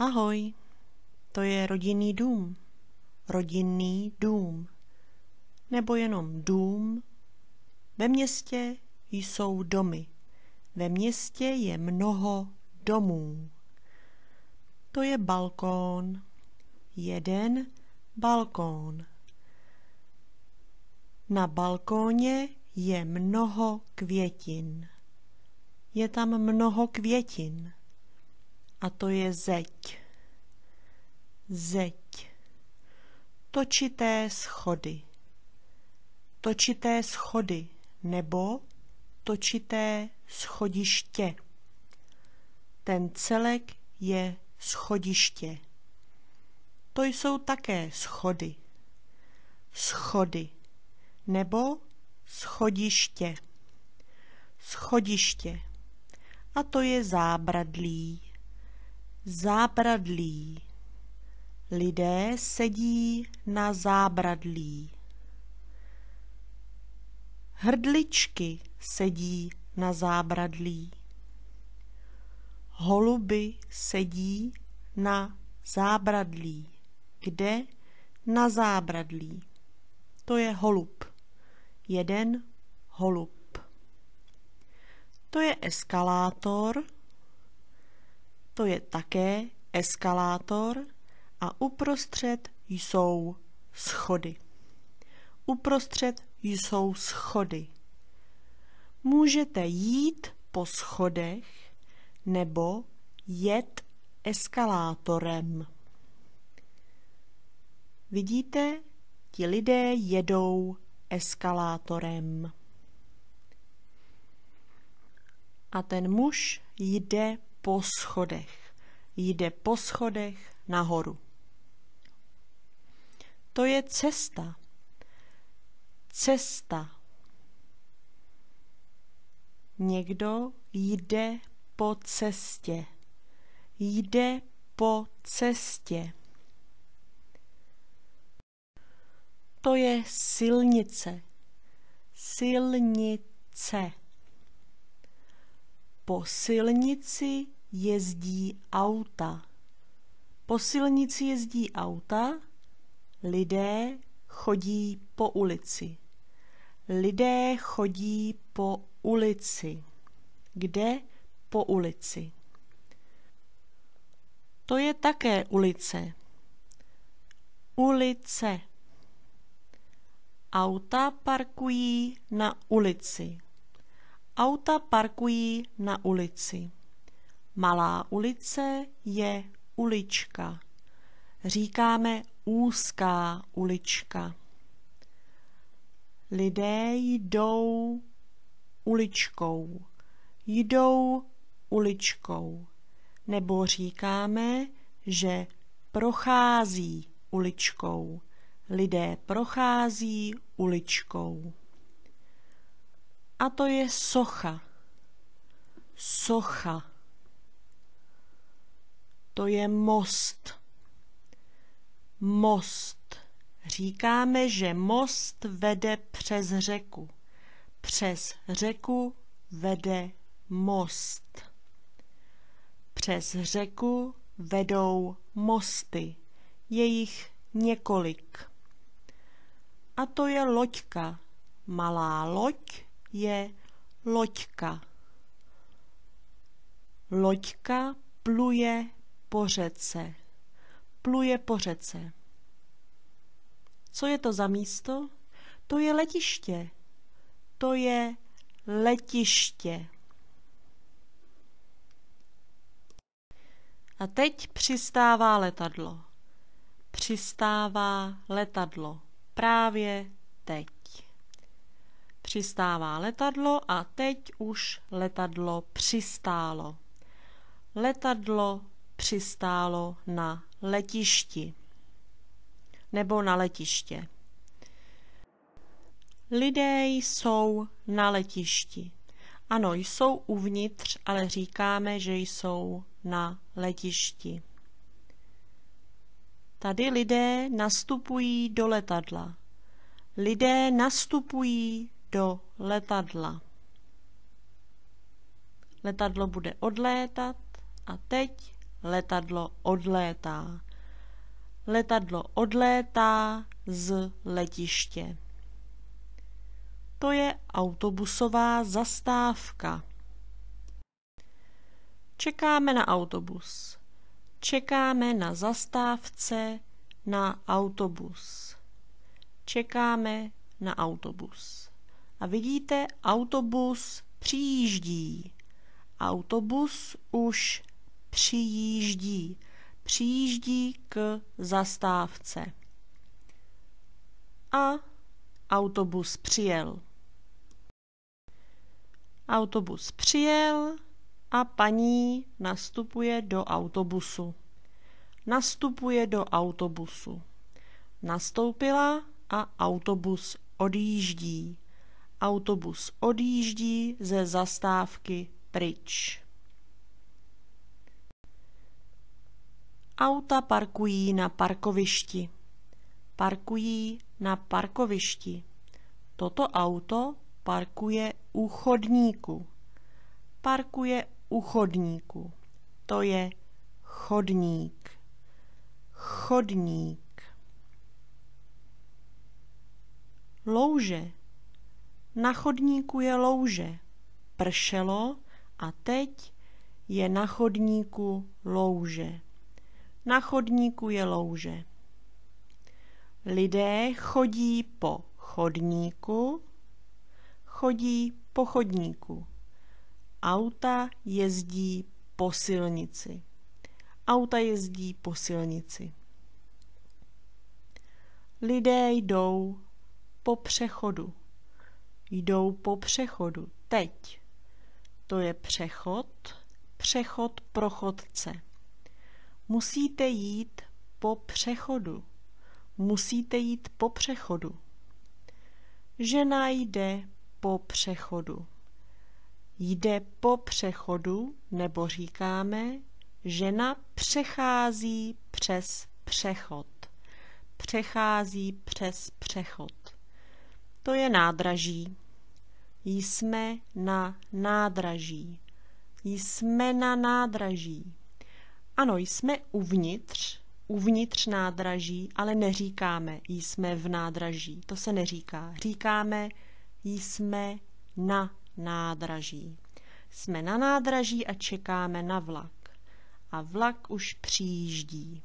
Ahoj, to je rodinný dům. Rodinný dům. Nebo jenom dům. Ve městě jsou domy. Ve městě je mnoho domů. To je balkón. Jeden balkón. Na balkóně je mnoho květin. Je tam mnoho květin. A to je zeď. Zeď. Točité schody. Točité schody nebo točité schodiště. Ten celek je schodiště. To jsou také schody. Schody nebo schodiště. Schodiště. A to je zábradlí. Zábradlí. Lidé sedí na zábradlí. Hrdličky sedí na zábradlí. Holuby sedí na zábradlí. Kde? Na zábradlí. To je holub. Jeden holub. To je eskalátor. To je také eskalátor a uprostřed jsou schody. Uprostřed jsou schody. Můžete jít po schodech nebo jet eskalátorem. Vidíte, ti lidé jedou eskalátorem. A ten muž jde po schodech. Jde po schodech nahoru. To je cesta. Cesta. Někdo jde po cestě. Jde po cestě. To je silnice. Silnice. Po silnici jezdí auta. Po silnici jezdí auta, lidé chodí po ulici. Lidé chodí po ulici. Kde? Po ulici. To je také ulice. Ulice. Auta parkují na ulici. Auta parkují na ulici. Malá ulice je ulička. Říkáme úzká ulička. Lidé jdou uličkou. Jdou uličkou. Nebo říkáme, že prochází uličkou. Lidé prochází uličkou. A to je socha. Socha. To je most. Most. Říkáme, že most vede přes řeku. Přes řeku vede most. Přes řeku vedou mosty. Je jich několik. A to je loďka. Malá loď je loďka. Loďka pluje po řece. Pluje po řece. Co je to za místo? To je letiště. To je letiště. A teď přistává letadlo. Přistává letadlo. Právě teď. Přistává letadlo a teď už letadlo přistálo. Letadlo přistálo na letišti nebo na letiště. Lidé jsou na letišti. Ano, jsou uvnitř, ale říkáme, že jsou na letišti. Tady lidé nastupují do letadla. Lidé nastupují do letadla. Letadlo bude odlétat a teď letadlo odlétá. Letadlo odlétá z letiště. To je autobusová zastávka. Čekáme na autobus. Čekáme na zastávce na autobus. Čekáme na autobus. A vidíte, autobus přijíždí. Autobus už přijíždí. Přijíždí k zastávce. A autobus přijel. Autobus přijel a paní nastupuje do autobusu. Nastupuje do autobusu. Nastoupila a autobus odjíždí. Autobus odjíždí ze zastávky pryč. Auta parkují na parkovišti. Parkují na parkovišti. Toto auto parkuje u chodníku. Parkuje u chodníku. To je chodník. Chodník. Louže. Na chodníku je louže. Pršelo a teď je na chodníku louže. Na chodníku je louže. Lidé chodí po chodníku, chodí po chodníku. Auta jezdí po silnici. Auta jezdí po silnici. Lidé jdou po přechodu. Jdou po přechodu. Teď. To je přechod, přechod pro chodce. Musíte jít po přechodu. Musíte jít po přechodu. Žena jde po přechodu. Jde po přechodu, nebo říkáme, žena přechází přes přechod. Přechází přes přechod. To je nádraží. Jsme na nádraží. Jsme na nádraží. Ano, jsme uvnitř, uvnitř nádraží, ale neříkáme jsme v nádraží. To se neříká. Říkáme jsme na nádraží. Jsme na nádraží a čekáme na vlak. A vlak už přijíždí.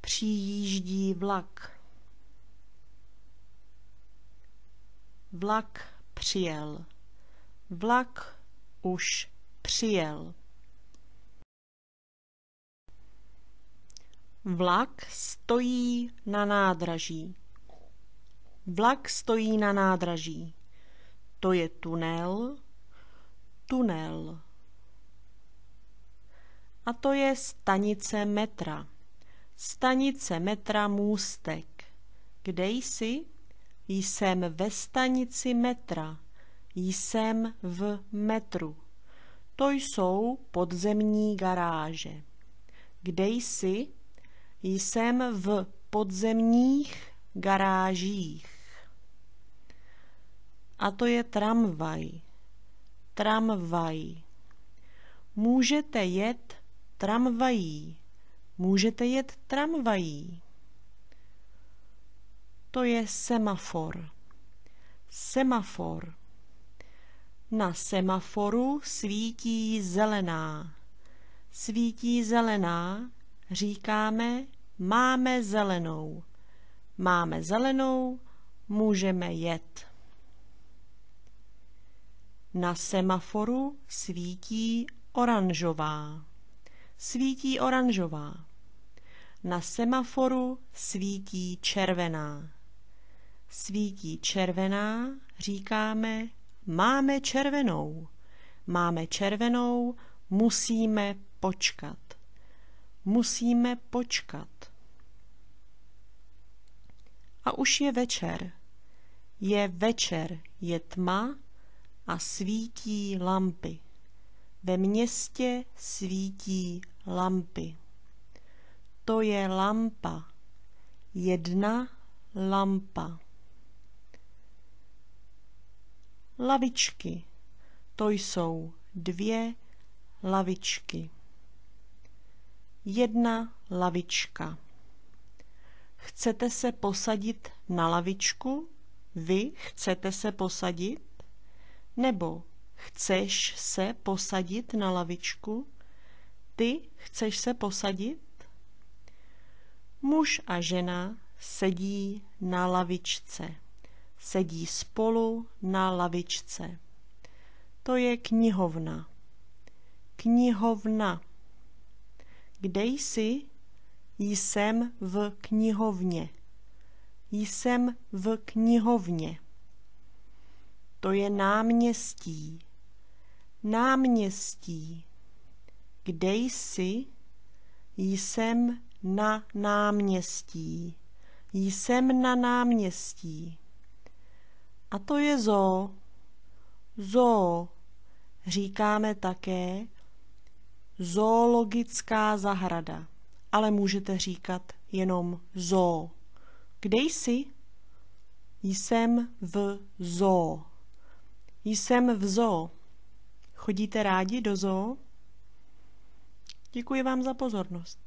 Přijíždí vlak. Vlak přijel. Vlak už přijel. Vlak stojí na nádraží. Vlak stojí na nádraží. To je tunel, tunel. A to je stanice metra. Stanice metra Můstek. Kde jsi? Jsem ve stanici metra. Jsem v metru. To jsou podzemní garáže. Kde jsi? Jsem v podzemních garážích. A to je tramvaj. Tramvaj. Můžete jet tramvají. Můžete jet tramvají. To je semafor. Semafor. Na semaforu svítí zelená. Svítí zelená, říkáme, máme zelenou. Máme zelenou, můžeme jet. Na semaforu svítí oranžová. Svítí oranžová. Na semaforu svítí červená. Svítí červená, říkáme, máme červenou. Máme červenou, musíme počkat. Musíme počkat. A už je večer. Je večer, je tma a svítí lampy. Ve městě svítí lampy. To je lampa. Jedna lampa. Lavičky. To jsou dvě lavičky. jedna lavička. Chcete se posadit na lavičku? Vy chcete se posadit? Nebo chceš se posadit na lavičku? Ty chceš se posadit? Muž a žena sedí na lavičce. Sedí spolu na lavičce. To je knihovna. Knihovna. Kde jsi? Jsem v knihovně. Jsem v knihovně. To je náměstí. Náměstí. Kde jsi? Jsem na náměstí. Jsem na náměstí. A to je zoo. Zoo. Říkáme také zoologická zahrada, ale můžete říkat jenom zoo. Kde jsi? Jsem v zoo. Jsem v zoo. Chodíte rádi do zoo? Děkuji vám za pozornost.